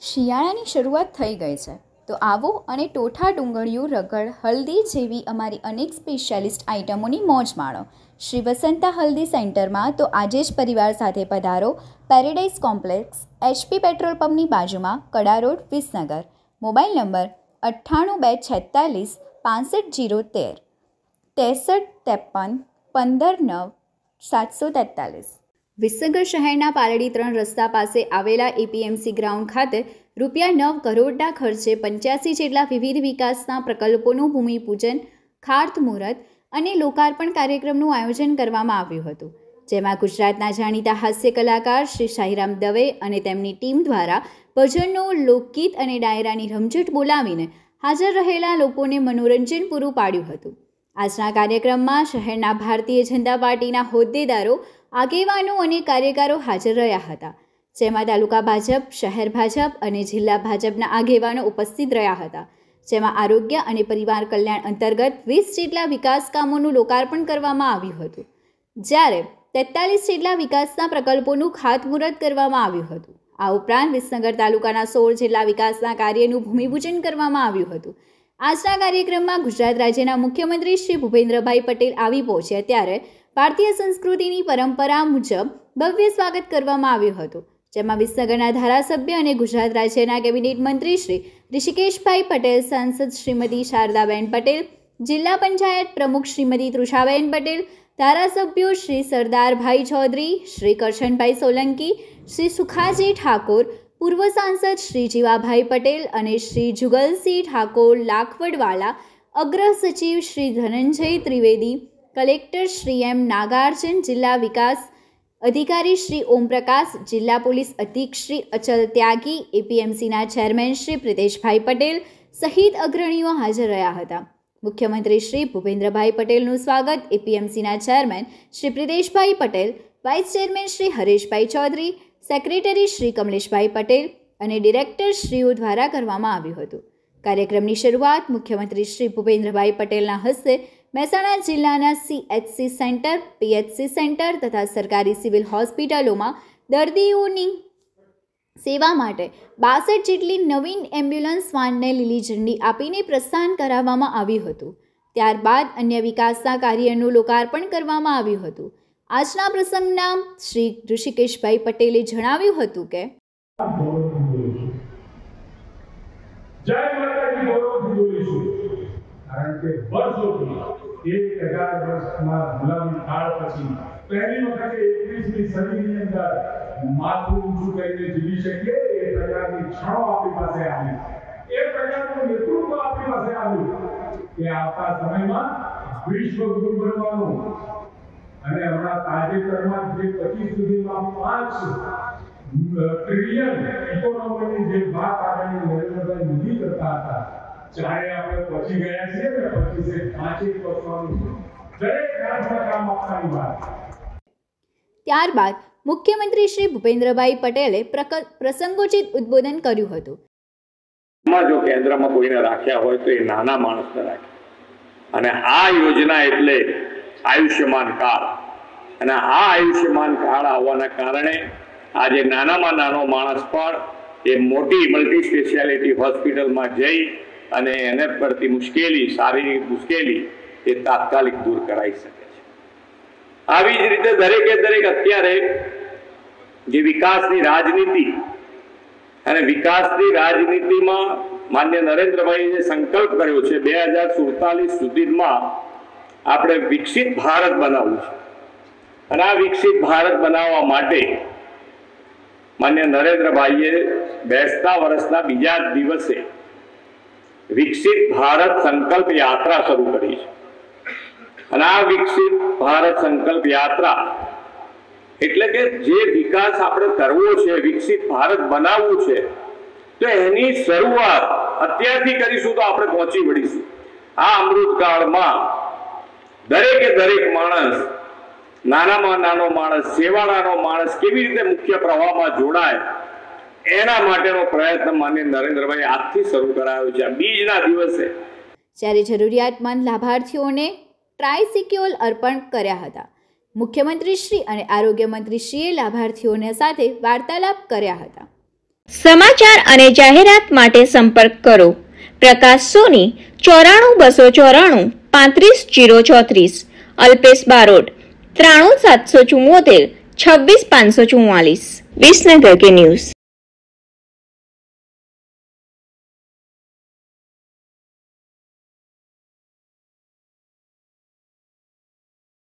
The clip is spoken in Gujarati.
શિયાળાની શરૂઆત થઈ ગઈ છે. તો આવો અને ટોઠા ડુંગળીયું રગડ હલ્દી જેવી અમારી અનેક સ્પેશિયાલિસ્ટ આઇટમોની મોજ માણો શ્રી વસંતા હલ્દી સેન્ટરમાં તો આજે જ પરિવાર સાથે પધારો પેરેડાઇઝ કોમ્પ્લેક્સ એચપી પેટ્રોલ પંપની બાજુમાં કડા રોડ વિસનગર. મોબાઈલ નંબર અઠ્ઠાણું બે છેતાલીસ પાંસઠ જીરો તેર. ત્રેસઠ, ત્રેપન, પંદર, નવ, સાતસો તેતાલીસ. વિસનગર શહેરના પાલડી ત્રણ રસ્તા પાસે આવેલા એપીએમસી ગ્રાઉન્ડ ખાતે રૂપિયા નવ કરોડના ખર્ચે પંચ્યાસી જેટલા વિવિધ વિકાસના પ્રકલ્પોનું ભૂમિપૂજન, ખાતમુહૂર્ત અને લોકાર્પણ કાર્યક્રમનું આયોજન કરવામાં આવ્યું હતું, જેમાં ગુજરાતના જાણીતા હાસ્ય કલાકાર શ્રી શાહીરામ દવે અને તેમની ટીમ દ્વારા ભજનનું લોકગીત અને ડાયરાની રમઝટ બોલાવીને હાજર રહેલા લોકોને મનોરંજન પૂરું પાડ્યું હતું. આજના કાર્યક્રમમાં શહેરના ભારતીય જનતા પાર્ટીના હોદ્દેદારો, આગેવાનો અને કાર્યકારો હાજર રહ્યા હતા, જેમાં તાલુકા ભાજપ, શહેર ભાજપ અને જિલ્લા ભાજપના આગેવાનો ઉપસ્થિત રહ્યા હતા. જેમાં આરોગ્ય અને પરિવાર કલ્યાણ અંતર્ગત વીસ જેટલા વિકાસ કામોનું લોકાર્પણ કરવામાં આવ્યું હતું. જ્યારે તેતાલીસ જેટલા વિકાસના પ્રકલ્પોનું ખાતમુહૂર્ત કરવામાં આવ્યું હતું. આ ઉપરાંત વિસનગર તાલુકાના સોળ જેટલા વિકાસના કાર્યનું ભૂમિપૂજન કરવામાં આવ્યું હતું. આજના કાર્યક્રમમાં ગુજરાત રાજ્યના મુખ્યમંત્રી શ્રી ભૂપેન્દ્રભાઈ પટેલ આવી પહોંચ્યા ત્યારે ભારતીય સંસ્કૃતિની પરંપરા મુજબ ભવ્ય સ્વાગત કરવામાં આવ્યું હતું. જેમાં વિસનગરના ધારાસભ્ય અને ગુજરાત રાજ્યના કેબિનેટ મંત્રી શ્રી ઋષિકેશભાઈ પટેલ, સાંસદ શ્રીમતી શારદાબેન પટેલ, જિલ્લા પંચાયત પ્રમુખ શ્રીમતી તૃષાબેન પટેલ, ધારાસભ્યો શ્રી સરદારભાઈ ચૌધરી, શ્રી કરશનભાઈ સોલંકી, શ્રી સુખાજી ઠાકોર, પૂર્વ સાંસદ શ્રી જીવાભાઈ પટેલ અને શ્રી જુગલસિંહ ઠાકોર લાખવડવાલા, અગ્ર સચિવ શ્રી ધનંજય ત્રિવેદી, કલેક્ટર શ્રી એમ નાગાર્જુન, જિલ્લા વિકાસ અધિકારી શ્રી ઓમપ્રકાશ, જિલ્લા પોલીસ અધિક શ્રી અચલ ત્યાગી, એપીએમસીના ચેરમેન શ્રી પ્રિતેશભાઈ પટેલ સહિત અગ્રણીઓ હાજર રહ્યા હતા. મુખ્યમંત્રી શ્રી ભૂપેન્દ્રભાઈ પટેલનું સ્વાગત એપીએમસીના chairman Shri Priteshbhai Patel, vice chairman Shri Hareshbhai Chaudhary, secretary Shri Kamleshbhai Patel અને ડિરેક્ટર શ્રીઓ દ્વારા કરવામાં આવ્યું હતું. કાર્યક્રમની શરૂઆત મુખ્યમંત્રી શ્રી ભૂપેન્દ્રભાઈ પટેલના હસ્તે મહેસાણા જિલ્લાના સીએચસી સેન્ટર પીએચસી સેન્ટર તથા સરકારી સિવિલ હોસ્પિટલોમાં દર્દીઓની સેવા માટે બાસઠ જેટલી નવીન એમ્બ્યુલન્સ વાનને લીલી ઝંડી આપીને પ્રસ્થાન કરાવવામાં આવ્યું હતું. ત્યારબાદ અન્ય વિકાસના કાર્યનું લોકાર્પણ કરવામાં આવ્યું હતું. આજના પ્રસંગના શ્રી ઋષિકેશભાઈ પટેલે જણાવ્યું હતું કે જય માતાજી, ગૌરવથી બોલીશું કારણ કે વર્ષોથી એક હજાર વર્ષના ગુલામી કાળ પછી, પહેલી વખતે એકવીસમી સદીની અંદર માથું ઊંચું કરીને જીવી શકીએ એ પ્રકારની ક્ષણો આપણી પાસે આવી. એ પ્રકારનું નેતૃત્વ આપણી પાસે આવ્યું. કે આવતા સમયમાં વિશ્વ ગુરુ બનવાનું. અને હમણાં તાજેતરમાં જે પચીસ સુધીમાં પાંચ ટ્રિલિયન ઇકોનોમીની જે વાત આગળની નરેન્દ્રભાઈ મોદી કરતા હતા ચારે આપણે પહોંચી ગયા છીએ ને પચીસે પાંચેક વર્ષોનું દરેક રાજમાં કામ આપવાની વાત. ત્યારબાદ મુખ્યમંત્રી શ્રી ભૂપેન્દ્રભાઈ પટેલે પ્રસંગોચિત ઉદ્બોધન કર્યું હતું. માં જો કેન્દ્રમાં કોઈને રાખ્યા હોય તો એ નાના માણસને રાખે. અને આ યોજના એટલે આયુષ્યમાન કાર્ડ. અને આ આયુષ્યમાન કાર્ડ આવવાના કારણે આજે નાનામાં નાનો માણસ પણ એ મોટી મલ્ટી સ્પેશિયાલિટી હોસ્પિટલમાં જઈ અને એને પડતી મુશ્કેલી શારીરિક મુશ્કેલી એ તાત્કાલિક દૂર કરાવી શકે છે. આવી જ રીતે દરેકે દરેક અત્યારે જે વિકાસની રાજનીતિ અને વિકાસની રાજનીતિમાં માન્ય નરેન્દ્રભાઈએ જે સંકલ્પ કર્યો છે, બે હજાર સુડતાલીસ સુધીમાં આપણે વિકસિત ભારત બનાવવું છે. અને આ વિકસિત ભારત બનાવવા માટે માન્ય નરેન્દ્રભાઈએ બેસતા વર્ષના બીજા જ દિવસે વિકસિત ભારત સંકલ્પ યાત્રા શરૂ કરી છે. અને આ વિકસિત ભારત સંકલ્પ યાત્રા એટલે કે જે વિકાસ આપણે કરવો છે, વિકસિત ભારત બનાવવું છે, તો એની શરૂઆત અત્યારથી કરીશું તો આપણે પહોંચી વળીશું. આ અમૃતકાળમાં દરેકે દરેક માણસ, નાનામાં નાનો માણસ સેવાળાનો માણસ કેવી રીતે મુખ્ય પ્રવાહમાં જોડાય એના માટેનો પ્રયત્ન માન્ય નરેન્દ્રભાઈ આજથી શરૂ કરાયો છે. બીજના દિવસે જ્યારે જરૂરિયાતમંદ લાભાર્થીઓને ટ્રાયસિક્યોલ અર્પણ કર્યા હતા. મુખ્યમંત્રીશ્રી અને આરોગ્ય મંત્રીશ્રીએ લાભાર્થીઓને સાથે વાર્તાલાપ કર્યા હતા. સમાચાર અને જાહેરાત માટે સંપર્ક કરો. પ્રકાશ સોની ચોરાણું બસો ચોરાણું પાંત્રીસ જીરો ચોત્રીસ. અલ્પેશ બારોટ ત્રાણું સાતસો ચુમ્મોતેર છવ્વીસ પાંચસો ચુમ્માલીસ વિસનગર કે ન્યૂઝ.